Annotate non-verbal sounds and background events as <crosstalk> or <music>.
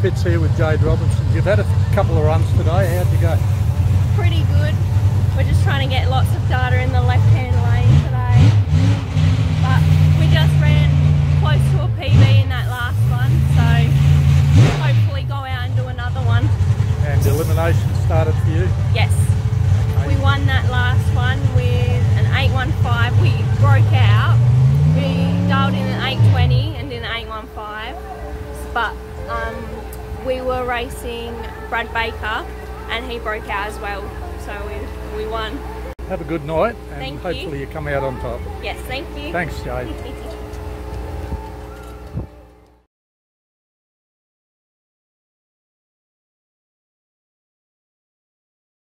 pits here with Jayde Robinson. You've had a couple of runs today. How'd you go? Pretty good. We're just trying to get lots of data in the left-hand lane today. But we just ran close to a PB in that last one, so hopefully go out and do another one. And elimination started for you? Yes. We won that last one with an 815. We broke out. We dialed in an 820 and an 815. But um, we were racing Brad Baker and he broke out as well. So we, we won. Have a good night and Thank you. hopefully you come out on top. Yes, thank you. Thanks, Jayde. <laughs>